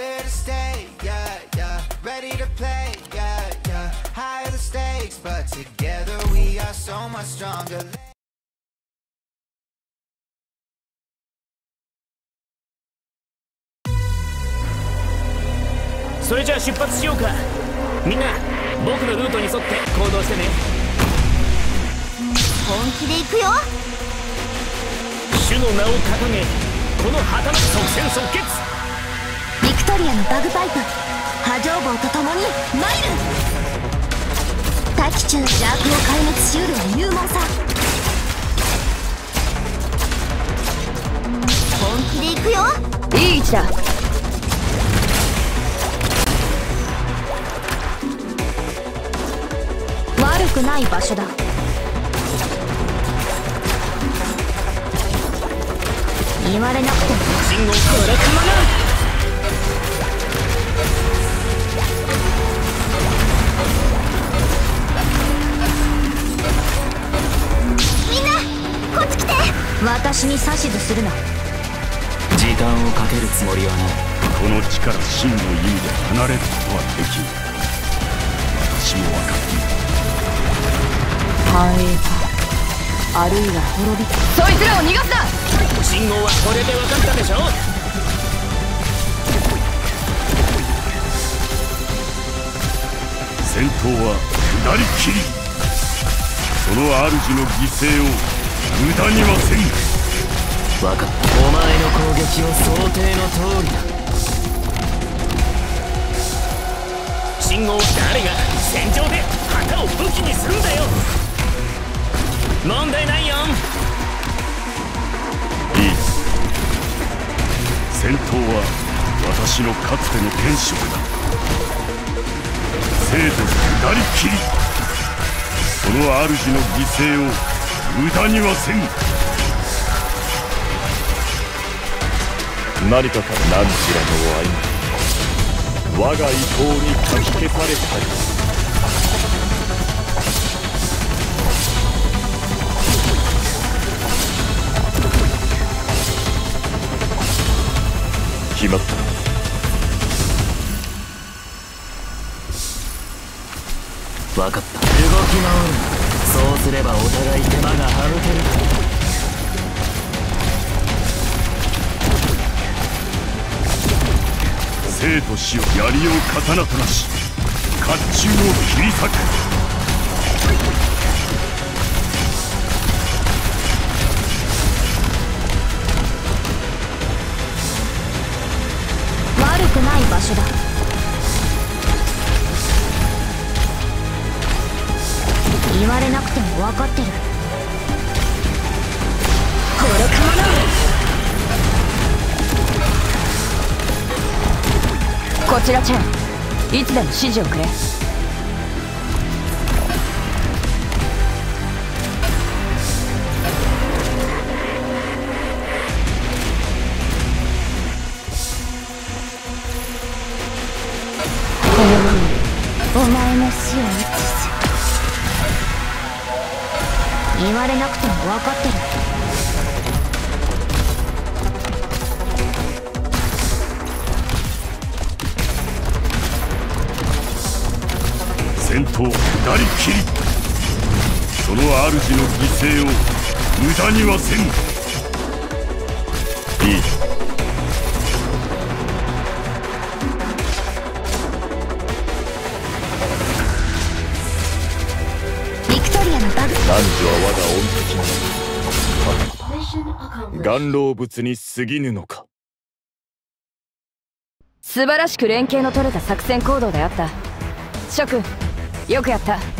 we're to stay, yeah, yeah. Ready to play, yeah, yeah. Higher the stakes, but together we are so much stronger. それじゃあ出発しようかみんな僕のルートに沿って行動してね本気で行くよ主の名を掲げこの旗の即戦即決ビクトリアのバグパイプ。波状棒と共に参る。大気中の邪悪を壊滅しうるは勇猛さ。本気で行くよ。いい位置だ。悪くない場所だ。言われなくても。信号これかまな私に指図するな。時間をかけるつもりはない。この地から真の意味で離れることはできん。私も分かっている。繁栄か。あるいは滅びかそいつらを逃がすな！信号はこれで分かったでしょ？戦闘は下りきり。その主の犠牲を無駄にはせん分かった。お前の攻撃を想定の通り。だ信号誰が戦場で旗を武器にするんだよ。問題ないよ。いい戦闘は私のかつての天職だ。生と下りきり。その主の犠牲を無駄にはせん。何かか何しらの愛我が意向にかき消されたり決まった分かった動き回るそうすればお互い手間が省ける生と死を槍を刀となし甲冑を切り裂く。悪くない場所だ。言われなくても分かってる。愚か者ちらチェン。いつでも指示をくれ。このままお前の死を一致す言われなくても分かってる。戦闘下りきり。その主の犠牲を無駄にはせん。いい。ビクトリアのバグ男女は我が恩敵なの岩老物に過ぎぬのか。素晴らしく連携の取れた作戦行動であった。諸君よくやった。